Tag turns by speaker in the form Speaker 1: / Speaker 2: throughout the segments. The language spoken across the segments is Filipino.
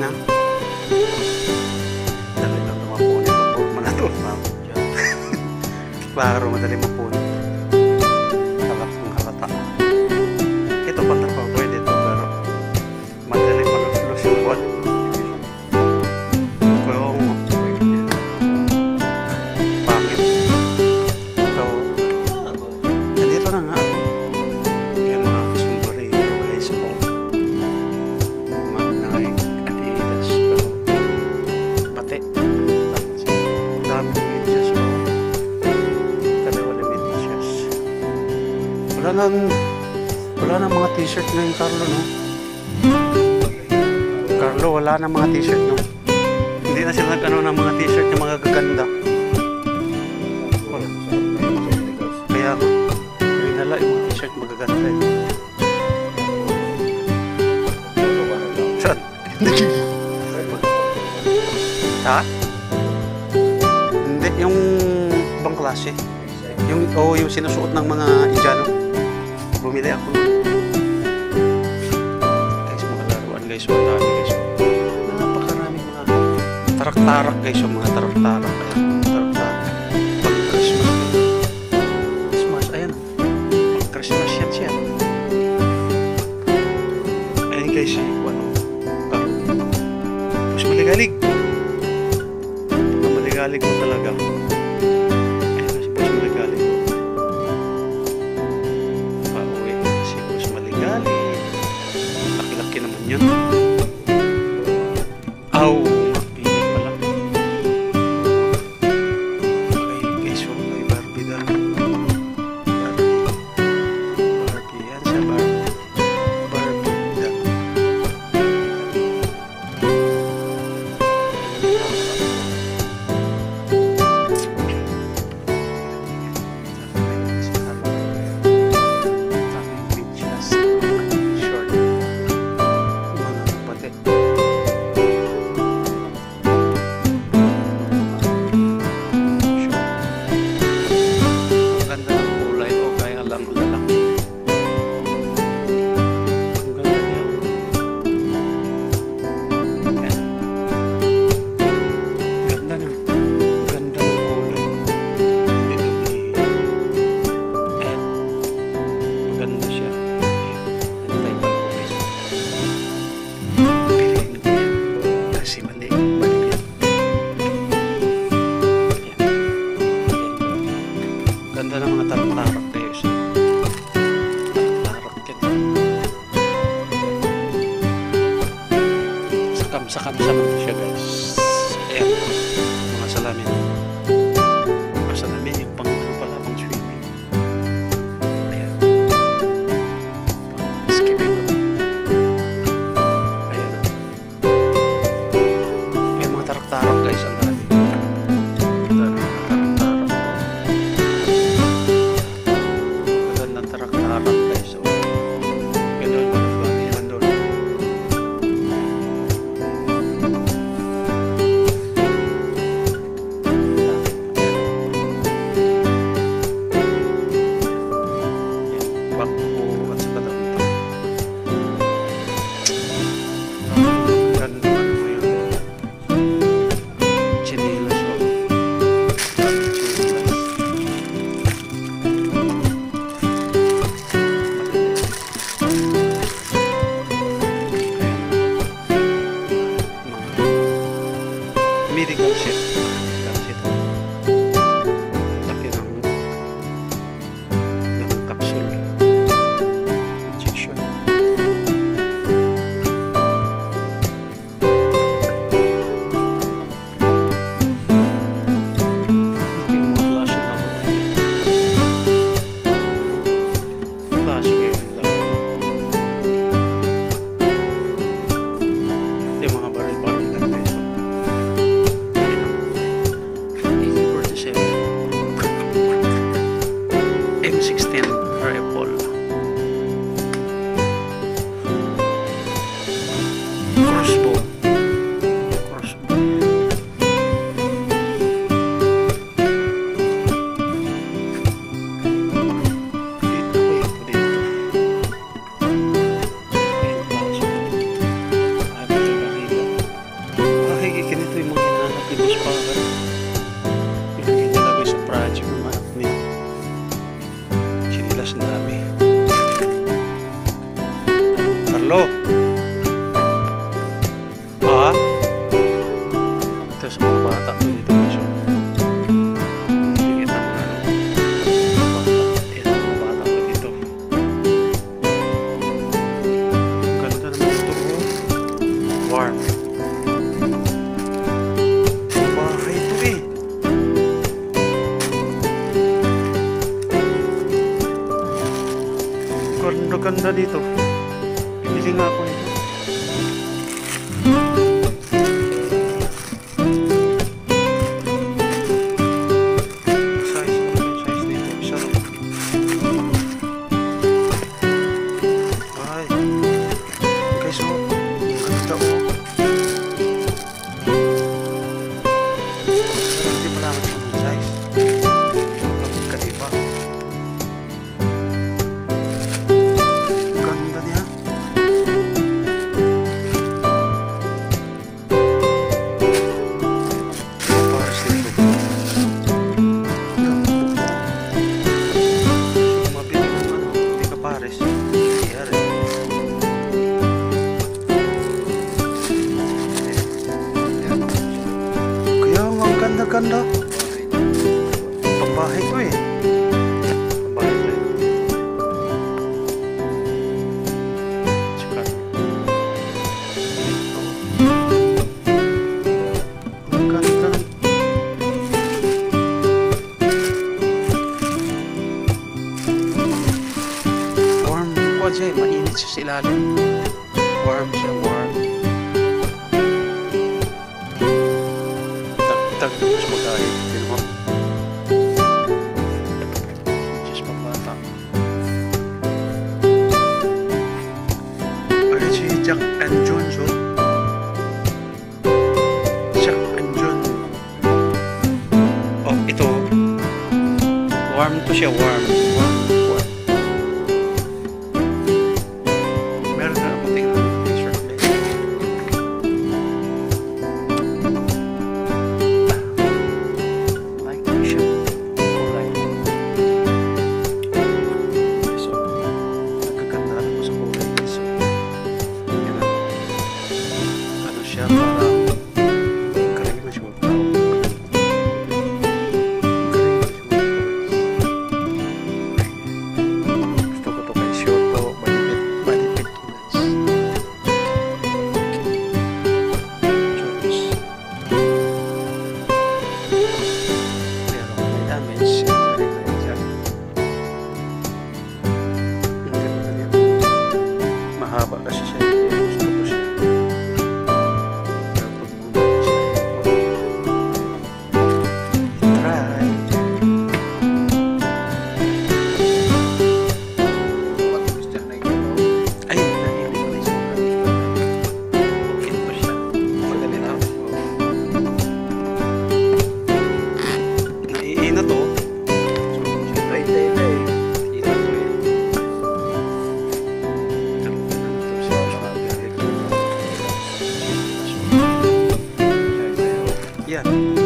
Speaker 1: ma'am? Madali lang naman po nito po. Manatol, ma'am. Klaro, madali mo po nito. nang, wala nang mga t-shirt na ngayon, Carlo, no? Carlo, wala nang mga t-shirt, no? Hindi na sila nag-ano ng mga t-shirt ng mga gaganda. Wala. Kaya, may dala yung mga t-shirt magaganda, eh. Saan? ha? Hindi, yung ibang klase. Yung, oh, yung sinusuot ng mga Indiano bumili ako. Guys, mga laruan guys. Mga dami guys. Napakaraming mga tarak-tarak guys. Yung mga tarak-tarak. Ganda dito. Sa ilalim. Warm 好的谢谢。Yeah.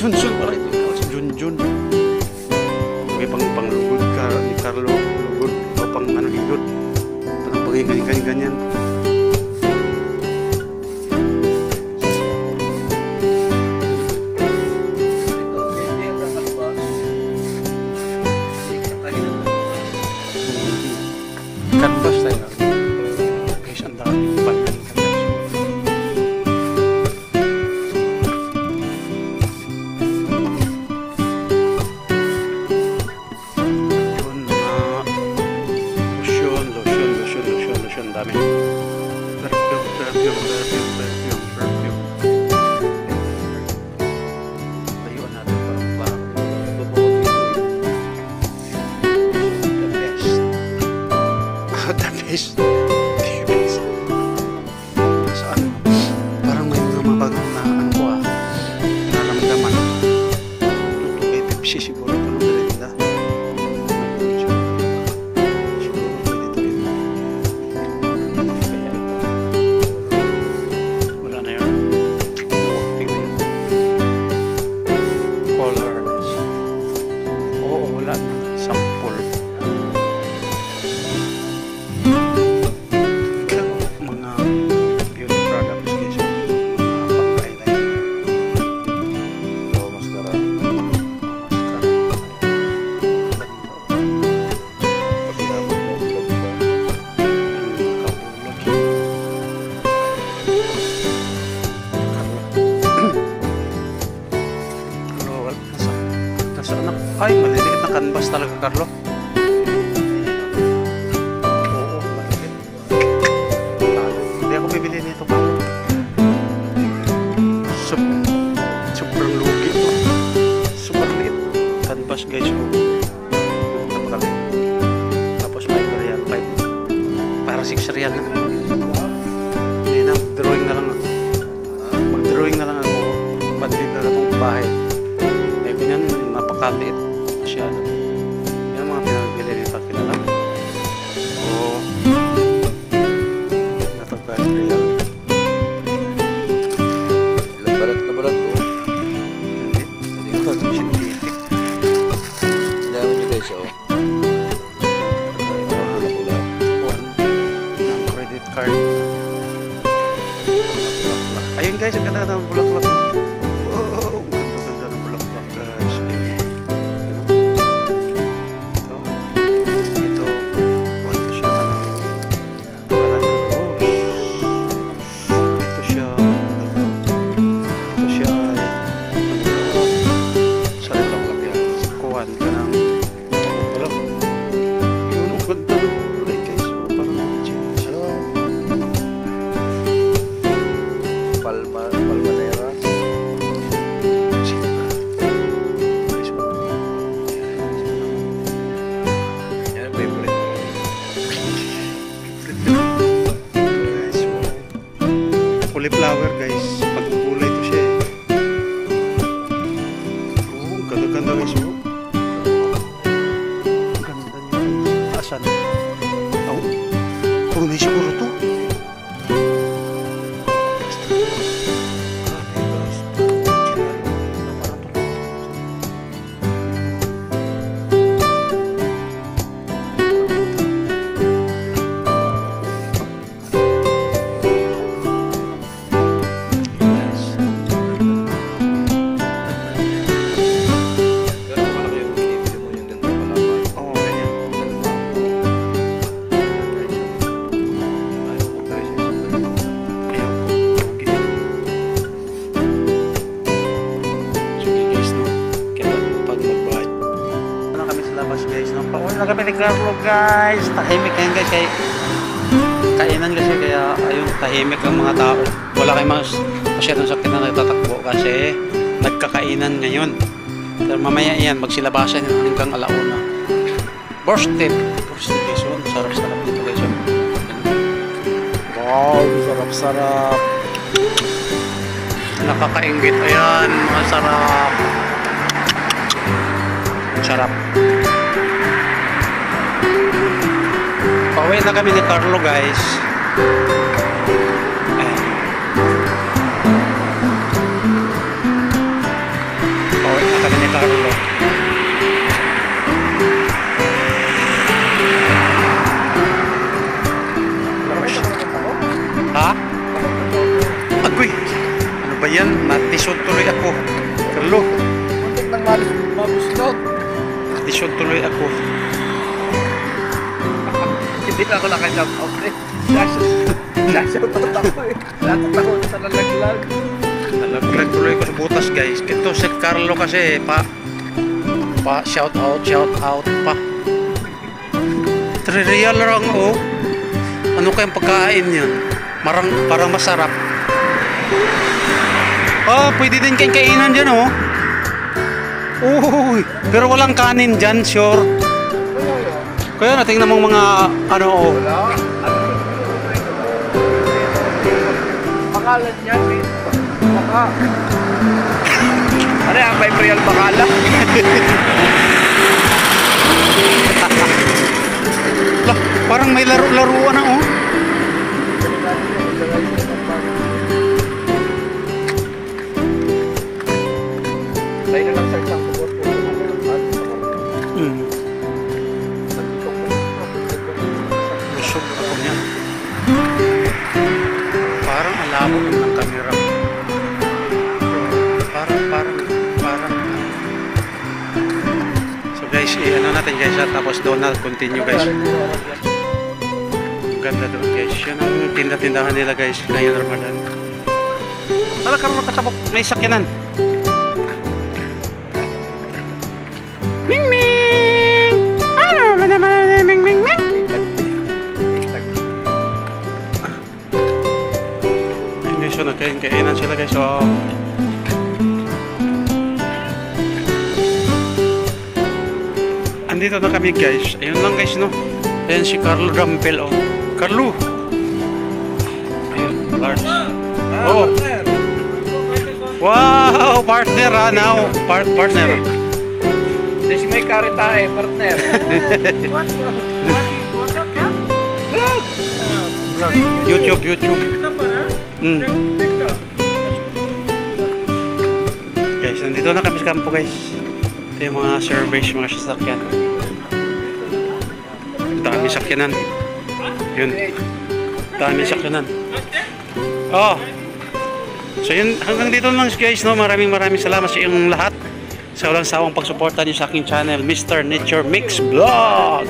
Speaker 1: 春春 Ay, maliliit na canvas talaga, Carlo. Let it guys. Tahimik yan guys. Kaya kainan kasi kaya ayun tahimik ang mga tao. Wala kayong mas masyadong sakit na nagtatakbo kasi nagkakainan ngayon. Pero mamaya yan, magsilabasan yan hanggang alauna. Borsted. Borsted guys, oh. Sarap-sarap dito guys. oh. Wow, sarap-sarap. Nakakaingit. Ayan, mga sarap. Sarap. Pauwi na kami ni Carlo, guys. Pauwi na kami ni Carlo. Ha? Agoy! Ano ba yan? Natisod tuloy ako. Carlo,
Speaker 2: Muntik nang malis mabuslog.
Speaker 1: natisod tuloy ako.
Speaker 2: Hindi na ako naka-jump out eh. Sashout out ako eh. Lahat ako sa lalaglag.
Speaker 1: Nalaglag tuloy ko sa butas guys. Ito si Carlo kasi pa pa shout out, shout out pa. Trivial lang oh. Ano kayang pagkain yan? Marang, parang masarap. Ah, pwede din kayong kainan dyan oh. Uy, pero walang kanin dyan, sure. Kaya natingnan mong mga ano oh.
Speaker 2: Pangalan niya. Baka. Ano yan? May real bakala?
Speaker 1: Parang may laro-laruan na oh. Guys, i-ano natin guys ha, tapos doon na continue guys. Ang ganda doon guys. Yan ang tinda-tindahan nila guys ngayon Ramadan. Tala karoon kasabok, may sakyanan. Ming Ming! Ano ba naman Ming Ming Ming? Ayun guys, so nagkain-kainan sila guys. So, andito na kami guys. Ayun lang guys, no? Ayan si Carlo Rampel, oh. Carlo! Ayun, Lars. Oh! Wow! Partner ha, now. Part partner.
Speaker 2: Kasi may karita eh, partner.
Speaker 1: YouTube, YouTube. Mm. Guys, nandito na kami sa kampo guys. Ito yung mga surveys, mga sasakyan. Dami sakyanan. Yun. Dami sakyanan. Oh. So yun, hanggang dito lang guys, no? Maraming maraming salamat sa inyong lahat. Sa walang sawang pagsuporta niyo sa aking channel, Mr. Nature Mix Vlog.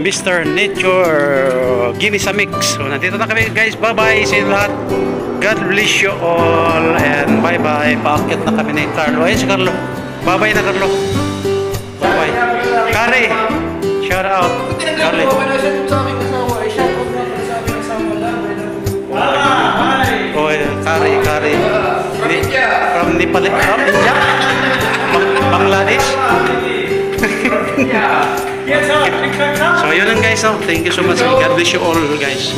Speaker 1: Mr. Nature Ginisa Mix. So, nandito na kami guys. Bye-bye sa inyo lahat. God bless you all. And bye-bye. Paakit na kami ni Carlo. Ayun si Carlo. Bye-bye na Carlo. Bye-bye. Kari. Shout out. Kari. Oh, Kari, Kari. Ni- From Nepal. From India. Bang- Bangladesh. So, yun lang guys. Oh. Thank you so much. God bless you all guys.